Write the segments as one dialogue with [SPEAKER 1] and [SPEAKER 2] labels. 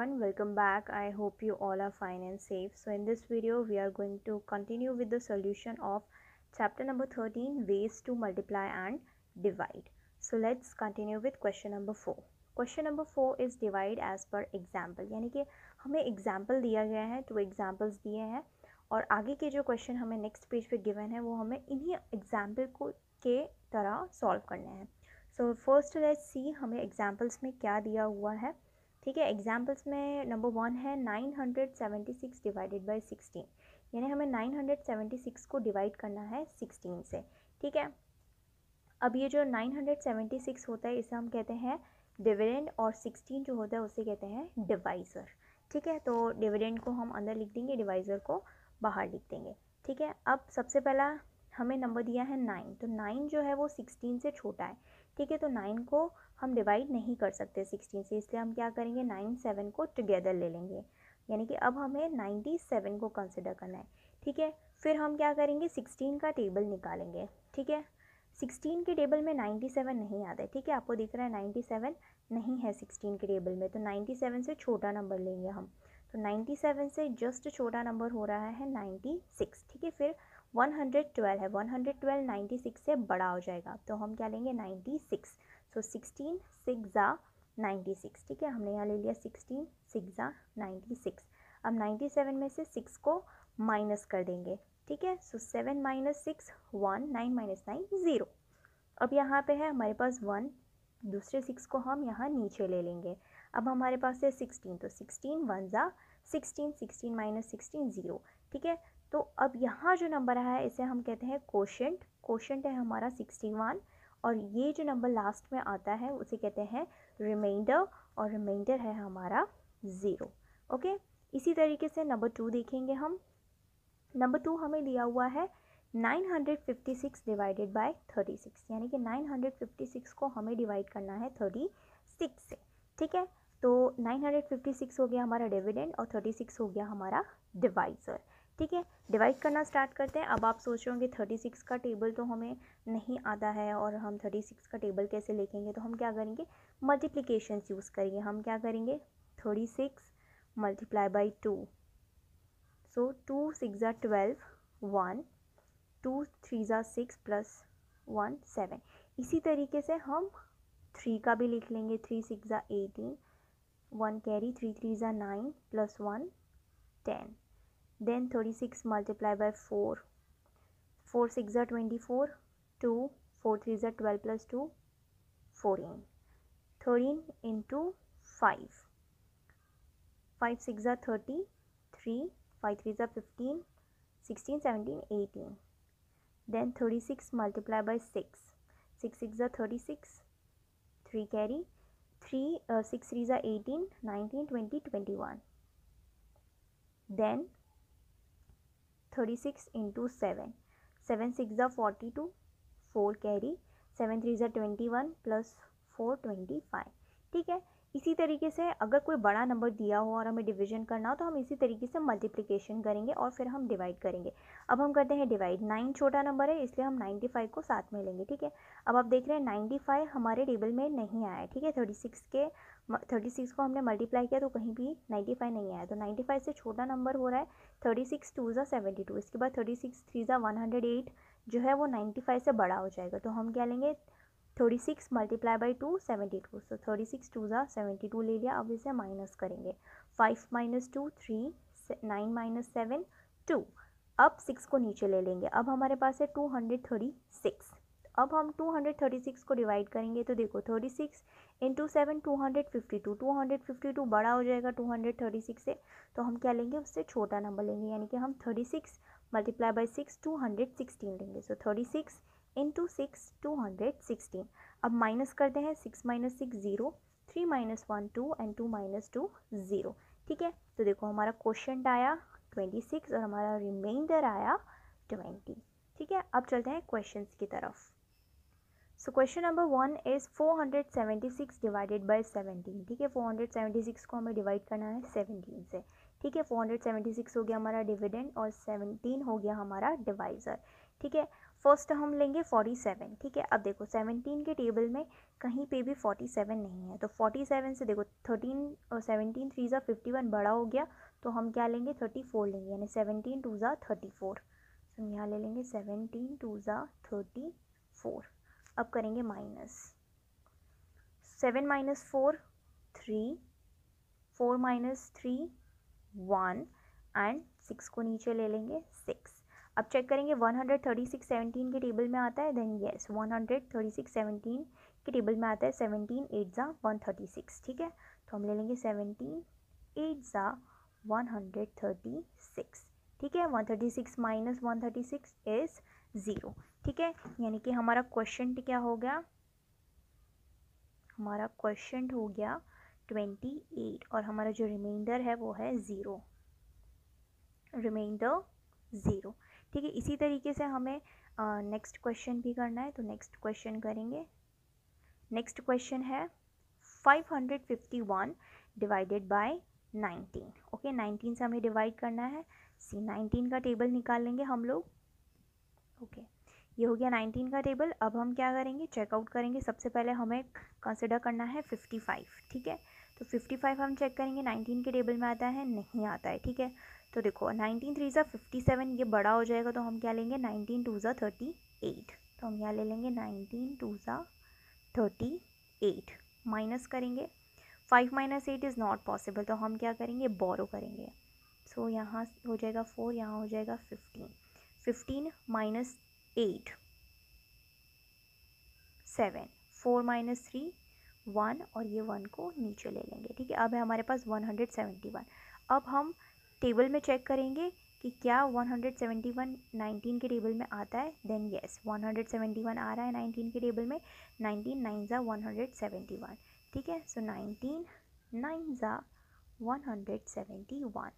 [SPEAKER 1] everyone welcome back i hope you all are fine and safe so in this video we are going to continue with the solution of chapter number 13 ways to multiply and divide so let's continue with question number 4 question number 4 is divide as per example यानी कि हमें example दिया गया है two examples दिए हैं और आगे के जो क्वेश्चन हमें नेक्स्ट पेज पे गिवन है वो हमें इन्हीं एग्ज़ाम्पल को के तरह सॉल्व करने हैं सो फ़र्स्ट लेट्स सी हमें एग्जाम्पल्स में क्या दिया हुआ है ठीक है एग्जाम्पल्स में नंबर वन है nine hundred seventy six divided by sixteen यानी हमें नाइन हंड्रेड सेवेंटी सिक्स को डिवाइड करना है सिक्सटीन से, ठीक है? अब ये जो नाइन हंड्रेड सेवेंटी सिक्स होता है, इसे हम कहते हैं डिविडेंड और सिक्सटीन जो होता है, उसे कहते हैं डिवाइज़र ठीक है तो डिविडेंड को हम अंदर लिख देंगे डिवाइज़र को बाहर लिख देंगे, ठीक है? अब सबसे पहला हमें नंबर दिया है नाइन तो नाइन जो है वो सिक्सटीन से छोटा है। ठीक है तो नाइन को हम डिवाइड नहीं कर सकते सिक्सटीन से, इसलिए हम क्या करेंगे नाइन सेवन को टुगेदर ले लेंगे। यानी कि अब हमें नाइन्टी सेवन को कंसिडर करना है। ठीक है, फिर हम क्या करेंगे सिक्सटीन का टेबल निकालेंगे। ठीक है सिक्सटीन के टेबल में नाइन्टी सेवन नहीं आता है। ठीक है, आपको दिख रहा है नाइन्टी सेवन नहीं है सिक्सटीन के टेबल में तो नाइन्टी सेवन से छोटा नंबर लेंगे हम। तो नाइन्टी सेवन से जस्ट छोटा नंबर हो रहा है नाइन्टी सिक्स ठीक है, फिर वन हंड्रेड ट्वेल्व है, one hundred twelve ninety six से बड़ा हो जाएगा। तो हम क्या लेंगे? नाइन्टी सिक्स। सो सिक्सटीन सिक्स ज़ा नाइन्टी सिक्स। ठीक है, हमने यहाँ ले लिया सिक्सटीन सिक्स ज़ा नाइन्टी सिक्स। अब नाइन्टी सेवन में से सिक्स को माइनस कर देंगे। ठीक है so seven minus six, one, nine minus nine, zero. अब यहाँ पे है, हमारे पास वन, दूसरे सिक्स को हम यहाँ नीचे ले लेंगे। अब हमारे पास है सिक्सटीन तो सिक्सटीन वन ज़ा sixteen sixteen minus sixteen, zero. ठीक है तो अब यहाँ जो नंबर आया है, इसे हम कहते हैं कोशेंट कोशेंट है हमारा सिक्सटी वन और ये जो नंबर लास्ट में आता है, उसे कहते हैं रिमाइंडर और रिमाइंडर है हमारा ज़ीरो ओके इसी तरीके से नंबर टू देखेंगे हम. नंबर टू हमें दिया हुआ है 956 डिवाइडेड बाय 36 यानी कि 956 को हमें डिवाइड करना है 36 से. ठीक है? तो 956 हो गया हमारा डिविडेंड और 36 हो गया हमारा डिवाइज़र ठीक है डिवाइड करना स्टार्ट करते हैं। अब आप सोच रहे होंगे थर्टी सिक्स का टेबल तो हमें नहीं आता है और हम थर्टी सिक्स का टेबल कैसे लिखेंगे? तो हम क्या करेंगे? मल्टीप्लिकेशन यूज़ करेंगे। हम क्या करेंगे? Thirty six multiply by two so two six ज़ा ट्वेल्व वन टू थ्री ज़ा सिक्स प्लस वन सेवन इसी तरीके से हम थ्री का भी लिख लेंगे। थ्री सिक्स ज़ा eighteen one carry three three ज़ा nine plus one ten then 36 multiplied by 4 4 6 are 24 2 4 3 are 12 plus 2 14 13 into 5 5 6 are 30 3 5 3 are 15 16 17 18 then 36 multiplied by 6 6 6 are 36 3 carry. 3 uh, 6 3 are 18 19 20 21 then thirty six into seven seven six ज़ा forty two four carry seven three ज़ा twenty one plus four twenty five ठीक है? इसी तरीके से अगर कोई बड़ा नंबर दिया हो और हमें डिवीज़न करना हो तो हम इसी तरीके से मल्टीप्लिकेशन करेंगे और फिर हम डिवाइड करेंगे। अब हम करते हैं डिवाइड नाइन छोटा नंबर है, इसलिए हम नाइन्टी फाइव को साथ में लेंगे, ठीक है? अब आप देख रहे हैं नाइन्टी फाइव हमारे टेबल में नहीं आया ठीक है? थर्टी सिक्स के थर्टी सिक्स को हमने मल्टीप्लाई किया तो कहीं भी नाइन्टी फाइव नहीं आया। तो नाइन्टी फाइव से छोटा नंबर हो रहा है थर्टी सिक्स टू ज़ा सेवेंटी टू इसके बाद थर्टी सिक्स थ्री ज़ा वन हंड्रेड एट जो है वो नाइन्टी फाइव से बड़ा हो जाएगा। तो हम क्या लेंगे? Thirty six multiply by two seventy two so thirty six two ज़ा सेवेंटी टू ले लिया, अब इसे माइनस करेंगे। Five minus two three nine minus seven two अब सिक्स को नीचे ले लेंगे। अब हमारे पास है टू हंड्रेड थर्टी सिक्स अब हम टू हंड्रेड थर्टी सिक्स को डिवाइड करेंगे तो देखो, thirty six into seven two hundred fifty two two hundred fifty two बड़ा हो जाएगा टू हंड्रेड थर्टी सिक्स से। तो हम क्या लेंगे? उससे छोटा नंबर लेंगे, यानी कि हम thirty six multiply by six two hundred sixteen लेंगे। So thirty six into six two hundred sixteen अब माइनस करते हैं six minus six zero three minus one two and two minus two zero ठीक है? तो देखो, हमारा क्वेश्चन आया ट्वेंटी सिक्स और हमारा रिमाइंडर आया ट्वेंटी ठीक है? अब चलते हैं क्वेश्चन की तरफ़. So question number one is four hundred seventy six divided by seventeen ठीक है? फोर हंड्रेड सेवेंटी सिक्स को हमें डिवाइड करना है सेवनटीन से. ठीक है? फोर हंड्रेड सेवेंटी सिक्स हो गया हमारा डिविडेंड और सेवनटीन हो गया हमारा डिवाइज़र ठीक है? फ़र्स्ट हम लेंगे फोर्टी सेवन ठीक है? अब देखो सेवनटीन के टेबल में कहीं पे भी फोर्टी सेवन नहीं है। तो फोर्टी सेवन से देखो थर्टीन और सेवनटीन थ्री ज़ा फिफ्टी वन बड़ा हो गया तो हम क्या लेंगे? थर्टी फोर लेंगे, यानी सेवनटीन टू ज़ा थर्टी फोर हम यहाँ ले लेंगे सेवनटीन टू ज़ा थर्टी फोर अब करेंगे minus seven minus four three four minus three one and six को नीचे ले लेंगे सिक्स अब चेक करेंगे one hundred thirty six seventeen के टेबल में आता है then yes one hundred thirty six seventeen के टेबल में आता है सेवनटीन एट ज़ा वन ठीक है? तो हम ले लेंगे सेवनटीन एट ज़ा वन हंड्रेड थर्टी सिक्स ठीक है? One thirty six minus one thirty six is zero ठीक है? यानी कि हमारा क्वेश्चन क्या हो गया? हमारा क्वेश्चन हो गया ट्वेंटी एट और हमारा जो रिमाइंडर है वो है ज़ीरो रिमाइंडर ज़ीरो ठीक है इसी तरीके से हमें नेक्स्ट uh, क्वेश्चन भी करना है तो नेक्स्ट क्वेश्चन करेंगे। नेक्स्ट क्वेश्चन है 551 डिवाइडेड बाय 19 ओके okay, 19 से हमें डिवाइड करना है। सी 19 का टेबल निकाल लेंगे हम लोग। Okay okay. ये हो गया 19 का टेबल अब हम क्या करेंगे? चेकआउट करेंगे। सबसे पहले हमें कंसिडर करना है 55 ठीक है? तो 55 हम चेक करेंगे। 19 के टेबल में आता है? नहीं आता है ठीक है? तो देखो नाइनटीन थ्री ज़ा फिफ्टी सेवन ये बड़ा हो जाएगा तो हम क्या लेंगे? नाइनटीन टू ज़ा थर्टी एट तो हम यहाँ ले लेंगे नाइनटीन टू ज़ा थर्टी एट माइनस करेंगे। Five minus eight is not possible तो हम क्या करेंगे? बोरो करेंगे। सो so, यहाँ हो जाएगा फोर यहाँ हो जाएगा fifteen fifteen minus eight seven four minus three one और ये वन को नीचे ले लेंगे। ठीक है अब है हमारे पास वन हंड्रेड सेवेंटी वन अब हम टेबल में चेक करेंगे कि क्या 171 19 के टेबल में आता है देन येस 171 आ रहा है 19 के टेबल में 19 नाइन ज़ा वन ठीक है? सो 19 नाइन ज़ा 171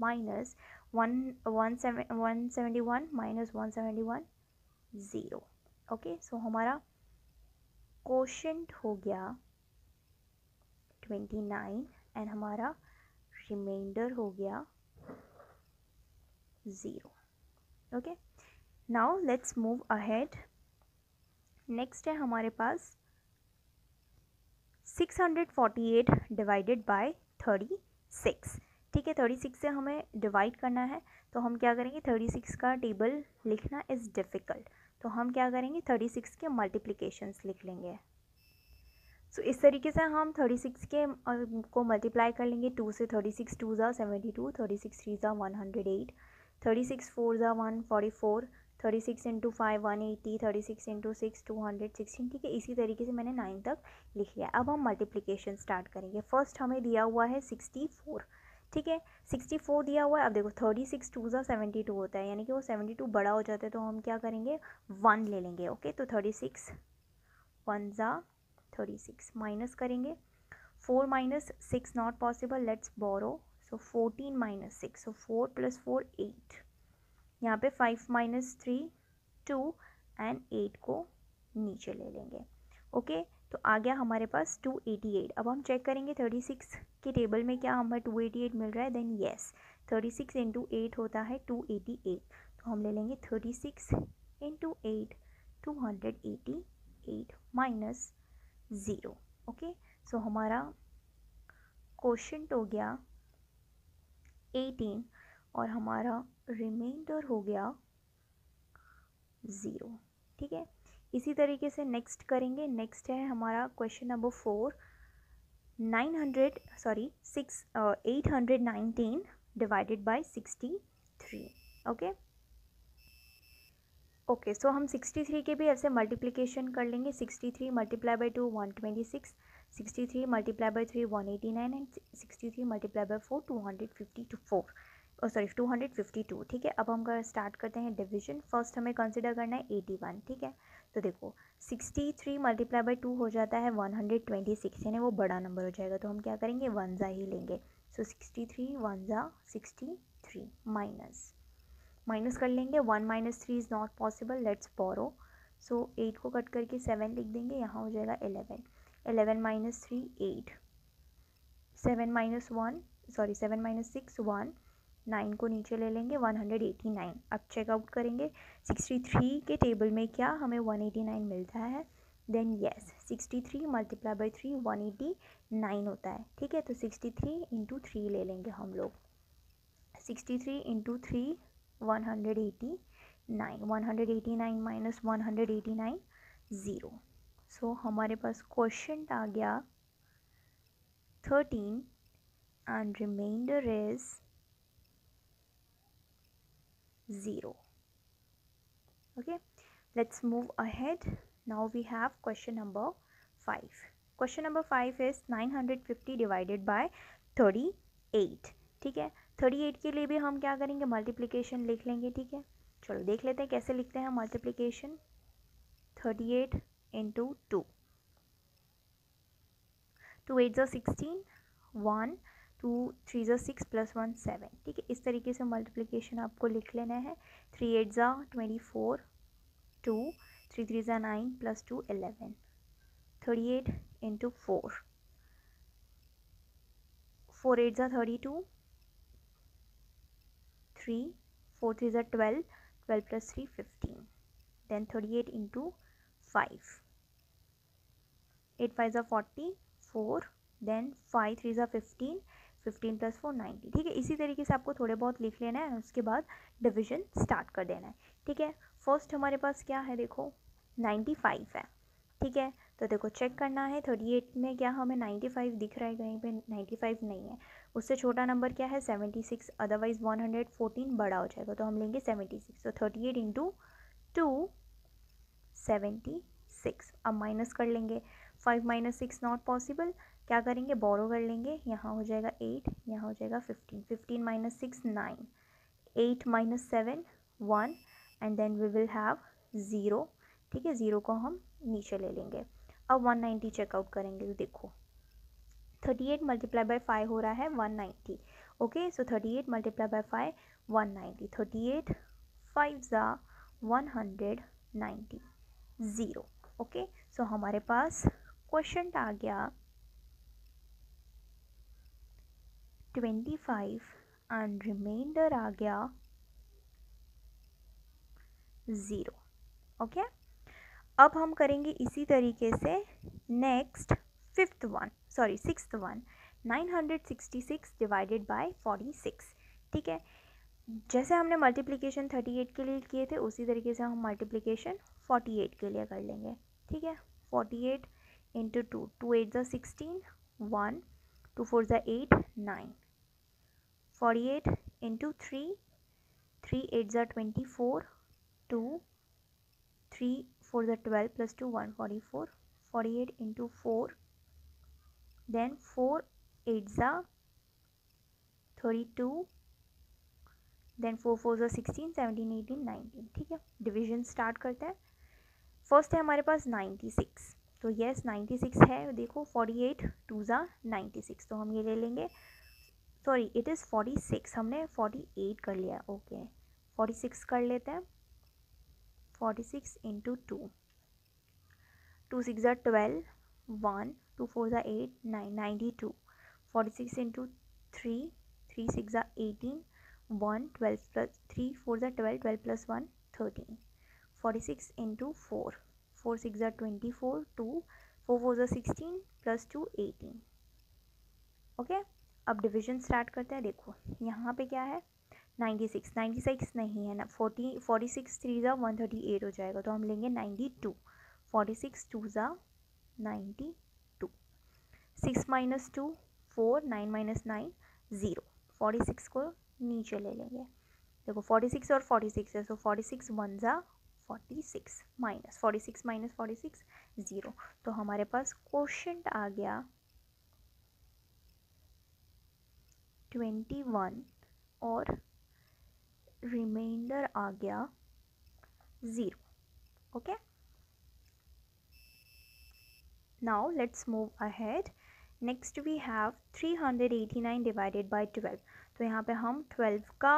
[SPEAKER 1] minus one one seven one seventy one minus one seventy one zero okay so हमारा क्वेश्चन हो गया ट्वेंटी नाइन एंड हमारा रिमाइंडर हो गया zero okay now let's move ahead next है हमारे पास 648 डिवाइडेड बाय 36 ठीक है 36 से हमें डिवाइड करना है तो हम क्या करेंगे? 36 का टेबल लिखना इज़ डिफ़िकल्ट तो हम क्या करेंगे? 36 के मल्टीप्लिकेशंस लिख लेंगे। सो so, इस तरीके से हम 36 के को मल्टीप्लाई कर लेंगे। टू से 36 टू ज़ा seventy two thirty six three ज़ा one hundred eight thirty six four ज़ा one, forty four, thirty six into five one eighty thirty six into six two hundred sixteen ठीक है? इसी तरीके से मैंने नाइन तक लिख लिया अब हम मल्टीप्लिकेशन स्टार्ट करेंगे। फ़र्स्ट हमें दिया हुआ है सिक्सटी फोर ठीक है? सिक्सटी फोर दिया हुआ है। अब देखो थर्टी सिक्स टू ज़ा सेवेंटी टू होता है। यानी कि वो सेवेंटी टू बड़ा हो जाता है तो हम क्या करेंगे? वन ले लेंगे ओके तो थर्टी सिक्स वन ज़ा थर्टी सिक्स माइनस करेंगे। Four minus six not possible let's borrow so fourteen minus six so four plus four eight यहाँ पे five minus three two and eight को नीचे ले लेंगे। ओके तो आ गया हमारे पास टू एटी एट अब हम चेक करेंगे थर्टी सिक्स के टेबल में क्या हमें टू एटी एट मिल रहा है? Then yes thirty six into eight होता है टू एटी एट तो हम ले लेंगे thirty six into eight two hundred eighty eight minus zero okay so हमारा क्वेश्चन हो गया एटीन और हमारा रिमाइंडर हो गया ज़ीरो ठीक है? इसी तरीके से नेक्स्ट करेंगे। नेक्स्ट है हमारा question number four nine hundred sorry six eight hundred nineteen divided by sixty three okay okay so हम सिक्सटी थ्री के भी ऐसे मल्टीप्लिकेशन कर लेंगे। Sixty three multiply by two one twenty six sixty three multiply by three one eighty nine and sixty three multiply by four two hundred fifty two four sorry two hundred fifty two ठीक है, अब हम कर start करते हैं division first हमें consider करना है एटी वन ठीक है तो देखो sixty three multiply by two हो जाता है वन हंड्रेड ट्वेंटी सिक्स यानी वो बड़ा नंबर हो जाएगा तो हम क्या करेंगे? वन ज़ा ही लेंगे. सो सिक्सटी थ्री वन ज़ा सिक्सटी थ्री माइनस माइनस कर लेंगे. One minus three is not possible let's borrow so eight को कट करके सेवन लिख देंगे. यहाँ हो जाएगा eleven eleven minus three eight seven minus one sorry seven minus six one nine को नीचे ले लेंगे वन हंड्रेड एटी नाइन अब चेकआउट करेंगे सिक्सटी थ्री के टेबल में क्या हमें वन एटी नाइन मिलता है? Then yes sixty three multiply by three one eighty nine होता है। ठीक है तो सिक्सटी थ्री इंटू थ्री ले लेंगे हम लोग। Sixty three into three one hundred eighty nine one hundred eighty nine minus one hundred eighty nine zero so so, हमारे पास क्वेश्चन आ गया. Thirteen and remainder is zero okay let's move ahead now we have question number five question number five is nine hundred fifty divided by thirty eight ठीक है? Thirty eight के लिए भी हम क्या करेंगे? मल्टीप्लिकेशन लिख लेंगे ठीक है? चलो देख लेते हैं कैसे लिखते हैं multiplication thirty eight two two eight ज़ा सिक्सटीन वन टू थ्री ज़ा सिक्स प्लस वन सेवन ठीक है, इस तरीके से मल्टीप्लिकेशन आपको लिख लेना है. थ्री एट ज़ा twenty four two three three ज़ा nine plus two eleven thirty eight into four four eight ज़ा thirty two three four three ज़ा twelve twelve plus three fifteen then thirty eight into five eight five ज़ा forty four then five three ज़ा fifteen fifteen plus four ninety ठीक है, इसी तरीके से आपको थोड़े बहुत लिख लेना है, उसके बाद डिवीज़न स्टार्ट कर देना है। ठीक है फ़र्स्ट हमारे पास क्या है, देखो नाइन्टी फाइव है। ठीक है तो देखो चेक करना है थर्टी एट में क्या हमें नाइन्टी फाइव दिख रहा है, कहीं पे नाइन्टी फाइव नहीं है। उससे छोटा नंबर क्या है seventy six otherwise one hundred fourteen बड़ा हो जाएगा तो हम लेंगे सेवेंटी सिक्स तो thirty eight into two seventy six. अब माइनस कर लेंगे। Five minus six not possible. क्या करेंगे? बोरो कर लेंगे। यहाँ हो जाएगा एट। यहाँ हो जाएगा fifteen. Fifteen minus six nine. Eight minus seven one. And then we will have zero ठीक है? ज़ीरो को हम नीचे ले लेंगे। अब वन नाइन्टी चेकआउट करेंगे। तो देखो। Thirty eight multiply by five हो रहा है one ninety. Okay so thirty eight multiply by five one ninety. Thirty eight five ज़ा one hundred ninety zero okay so हमारे पास क्वेश्चन आ गया ट्वेंटी फाइव एंड रिमाइंडर आ गया ज़ीरो ओके अब हम करेंगे इसी तरीके से next fifth one sorry six one nine hundred sixty six divided by forty six ठीक है? जैसे हमने मल्टीप्लिकेशन थर्टी एट के लिए किए थे, उसी तरीके से हम मल्टीप्लिकेशन फोर्टी एट के लिए कर लेंगे, ठीक है? Forty eight into two two eight ज़ा सिक्सटीन वन टू फोर ज़ा eight nine forty eight into three three eight ज़ा twenty four two three four ज़ा twelve plus two one forty four forty eight into four then four eight ज़ा thirty two then four four ज़ा sixteen seventeen eighteen nineteen ठीक है? Division start करते हैं। First है हमारे पास नाइन्टी सिक्स तो येस नाइन्टी सिक्स है। देखो फोर्टी एट टू ज़ा नाइन्टी सिक्स तो हम ये ले लेंगे। Sorry it is forty six हमने फोर्टी एट कर लिया। ओके फोर्टी सिक्स कर लेते हैं। Forty six into two two six ज़ा ट्वेल्व वन टू फोर ज़ा eight nine ninety two forty six into three three six ज़ा eighteen one twelve plus three four ज़ा twelve twelve plus one thirteen forty six into four four six ज़ा twenty four two four four ज़ा sixteen plus two eighteen okay अब division start करते हैं, देखो। यहाँ पे क्या है? नाइन्टी सिक्स नाइन्टी सिक्स नहीं है ना। फोर्टी फोर्टी सिक्स थ्री ज़ा वन थर्टी एट हो जाएगा तो हम लेंगे ninety two forty six two ज़ा ninety two six minus two four nine minus nine zero forty six को नीचे ले लेंगे। देखो फोर्टी सिक्स और फोर्टी सिक्स है सो फोर्टी सिक्स वन ज़ा forty six minus forty six minus forty six zero तो हमारे पास क्वेश्चन आ गया ट्वेंटी वन और रिमाइंडर आ गया zero okay now let's move ahead next we have three hundred eighty nine divided by twelve तो यहाँ पे हम ट्वेल्व का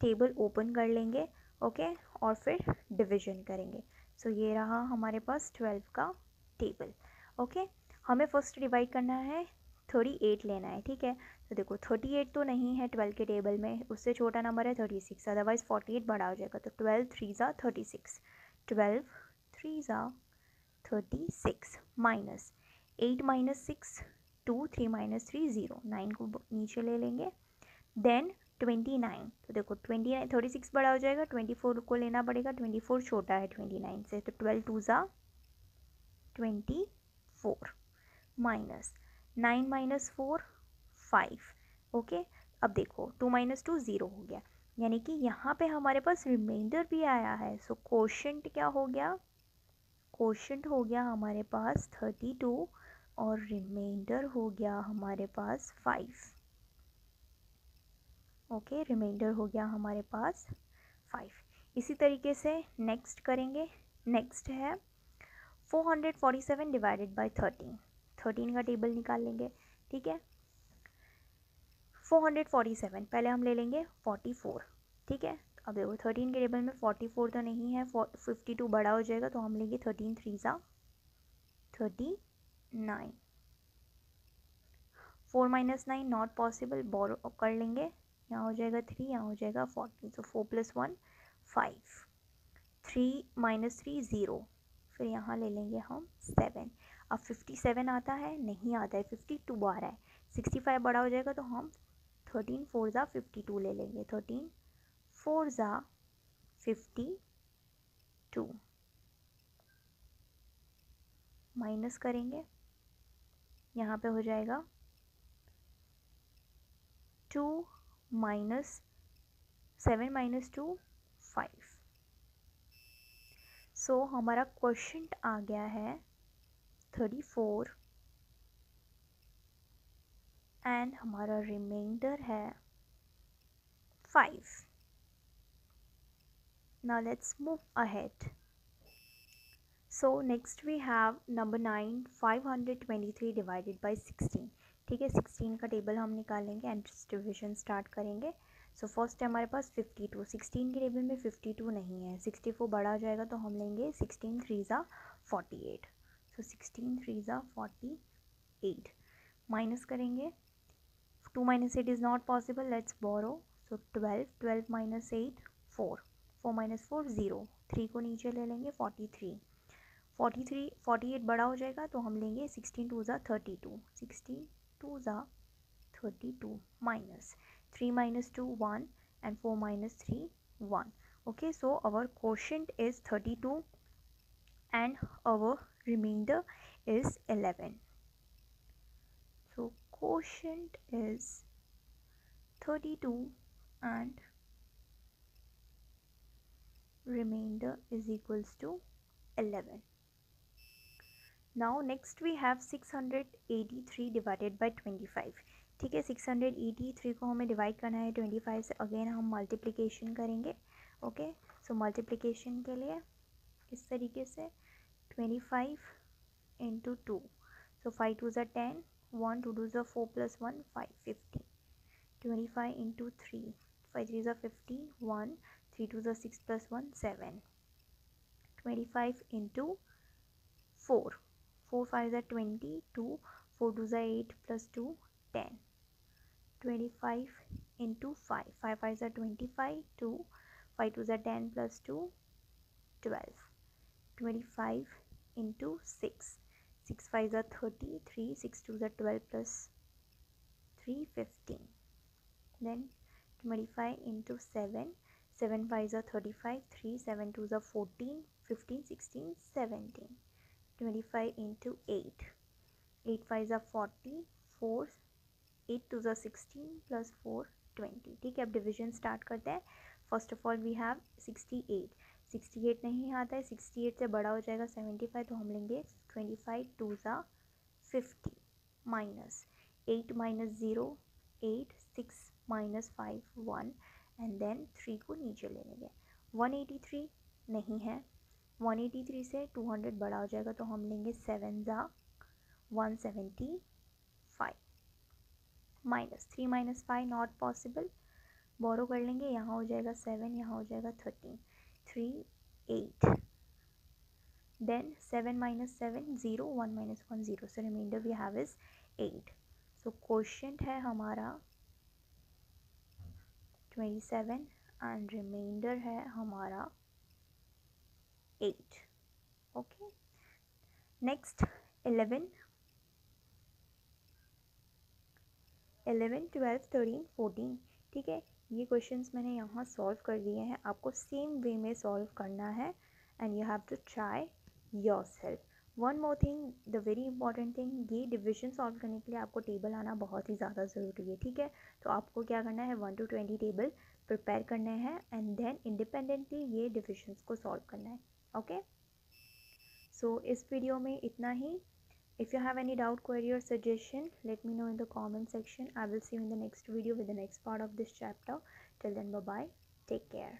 [SPEAKER 1] टेबल ओपन कर लेंगे. ओके? और फिर डिवीज़न करेंगे। सो so, ये रहा हमारे पास ट्वेल्व का टेबल ओके okay? हमें फ़र्स्ट डिवाइड करना है थर्टी एट लेना है ठीक है? तो देखो थर्टी एट तो नहीं है ट्वेल्व के टेबल में उससे छोटा नंबर है thirty six otherwise forty eight बड़ा हो जाएगा तो ट्वेल्व थ्री ज़ा थर्टी सिक्स ट्वेल्व थ्री ज़ा thirty six minus eight minus six two three minus three zero nine को नीचे ले लेंगे. देन ट्वेंटी नाइन तो देखो ट्वेंटी नाइन थर्टी सिक्स बड़ा हो जाएगा ट्वेंटी फोर को लेना पड़ेगा ट्वेंटी फोर छोटा है ट्वेंटी नाइन से तो ट्वेल्व टू ज़ा twenty four minus nine minus four five okay अब देखो टू माइनस टू ज़ीरो हो गया। यानी कि यहाँ पे हमारे पास रिमाइंडर भी आया है। सो कोशंट क्या हो गया? कोशंट हो गया हमारे पास थर्टी टू और रिमाइंडर हो गया हमारे पास फाइव ओके रिमाइंडर हो गया हमारे पास फाइव इसी तरीके से नेक्स्ट करेंगे. नेक्स्ट है four hundred forty seven divided by thirteen thirteen का टेबल निकाल लेंगे, ठीक है? फोर हंड्रेड फोर्टी सेवन पहले हम ले लेंगे फोर्टी फोर ठीक है? अब देखो थर्टीन के टेबल में फोर्टी फोर तो नहीं है फिफ्टी टू बड़ा हो जाएगा तो हम लेंगे थर्टीन थ्री ज़ा thirty nine four minus nine not possible borrow कर लेंगे. यहाँ हो जाएगा थ्री यहाँ हो जाएगा फोर्टी तो four plus one five three minus three zero फिर यहाँ ले लेंगे हम सेवन अब फिफ्टी सेवन आता है, नहीं आता है फिफ्टी टू आ रहा है. सिक्सटी फाइव बड़ा हो जाएगा तो हम थर्टीन फोर ज़ा फिफ्टी टू ले लेंगे. थर्टीन फोर ज़ा फिफ्टी टू माइनस करेंगे. यहाँ पे हो जाएगा two minus seven minus two five so हमारा क्वेश्चन आ गया है थर्टी फोर एंड हमारा रिमाइंडर है five now, let's move ahead. So, next we have number 9 523 divided by 16 ठीक है सिक्सटीन का टेबल हम निकालेंगे एंट्रेंस डिविजन स्टार्ट करेंगे। सो फ़र्स्ट है हमारे पास फिफ्टी टू सिक्सटीन के टेबल में फिफ्टी टू नहीं है। सिक्सटी फोर बड़ा हो जाएगा तो हम लेंगे सिक्सटीन थ्री ज़ा forty eight so sixteen three ज़ा फोर्टी एट माइनस करेंगे। Two minus eight is not possible let's borrow so twelve twelve minus eight four four minus four zero three को नीचे ले लेंगे forty three forty three forty eight बड़ा हो जाएगा तो हम लेंगे सिक्सटीन टू ज़ा thirty two sixteen 2s are 32 minus. 3 minus 2 1 and 4 minus 3 1 okay so our quotient is 32 and our remainder is 11 so quotient is 32 and remainder is equals to 11 now, next we have 683 divided by 25 ठीक है 683 को हमें divide करना है 25 से again हम multiplication करेंगे okay सो multiplication के लिए इस तरीके से? 25 five into two so five two ज़ा टेन वन टू टू ज़ा four plus one five fifty twenty five into three five three ज़ा फिफ्टी वन थ्री टू ज़ा six plus one seven twenty five into four 4 5 is 20 2 4 2 is 8 plus 2 10 25 into 5 5 5 is 25 2 5 2 is 10 plus 2 12 25 into 6 6 5 is 30 3 6 2 is 12 plus 3 15 then 25 into 7 7 5 is 35 3 7 2 is 14 15 16 17 ज़ा fourteen fifteen sixteen seventeen twenty five into eight eight five ज़ा forty four eight two ज़ा sixteen plus four twenty ठीक है, अब division start करते हैं। First of all we have sixty eight sixty eight नहीं आता है सिक्सटी एट से बड़ा हो जाएगा सेवेंटी फाइव तो हम लेंगे ट्वेंटी फाइव टू ज़ा fifty minus eight minus zero eight six minus five one and then three को नीचे ले लेंगे। वन एटी थ्री नहीं है। वन एटी थ्री से टू हंड्रेड बड़ा हो जाएगा तो हम लेंगे सेवन ज़ा one seventy five. Minus three minus five not possible. Borrow कर लेंगे, यहाँ हो जाएगा सेवन, यहाँ हो जाएगा thirteen. Three eight. Then seven minus seven zero, one minus one zero. So, remainder we have is 8 so question है हमारा ट्वेंटी सेवन एंड रिमाइंडर है हमारा eight okay next eleven eleven twelve thirteen fourteen ठीक है? ये questions मैंने यहाँ solve कर दिए हैं। आपको सेम वे में सॉल्व करना है and you have to try yourself one more thing the very important thing ये डिविजन सॉल्व करने के लिए आपको टेबल आना बहुत ही ज़्यादा ज़रूरी है, ठीक है? तो आपको क्या करना है? One two twenty table prepare करने हैं एंड देन इंडिपेंडेंटली ये डिविजन्स को सॉल्व करना है। ओके? सो इस वीडियो में इतना ही। If you have any doubt query और suggestion let me know in the comment section I will see in the next video with the next part of this chapter till then bye take care